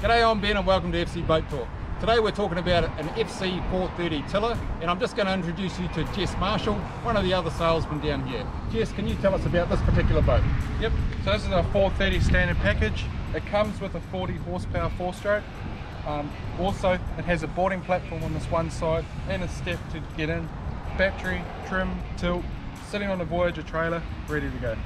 G'day, I'm Ben and welcome to FC Boat Talk. Today we're talking about an FC 430 tiller and I'm just going to introduce you to Jess Marshall, one of the other salesmen down here. Jess, can you tell us about this particular boat? Yep, so this is a 430 standard package. It comes with a 40 horsepower four stroke. Um, also, it has a boarding platform on this one side and a step to get in. Battery, trim, tilt, sitting on a Voyager trailer, ready to go.